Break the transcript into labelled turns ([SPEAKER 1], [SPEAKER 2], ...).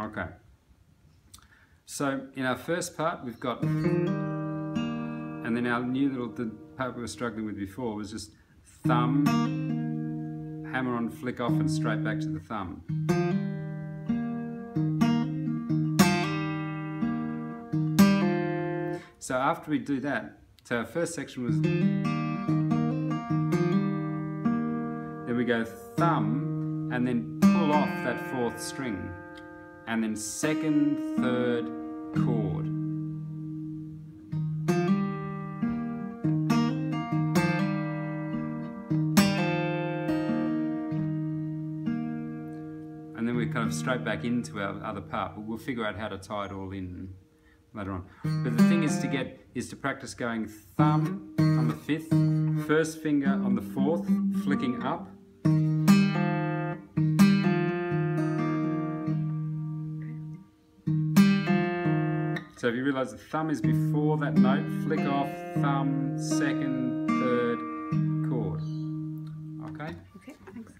[SPEAKER 1] Okay. So in our first part, we've got, and then our new little, the part we were struggling with before was just thumb, hammer on, flick off, and straight back to the thumb. So after we do that, so our first section was, then we go thumb, and then pull off that fourth string, and then second, third chord. And then we're kind of straight back into our other part, but we'll figure out how to tie it all in later on. But the thing is to get is to practice going thumb on the fifth, first finger on the fourth, flicking up. So if you realize the thumb is before that note, flick off, thumb, second, third chord. Okay? Okay, thanks.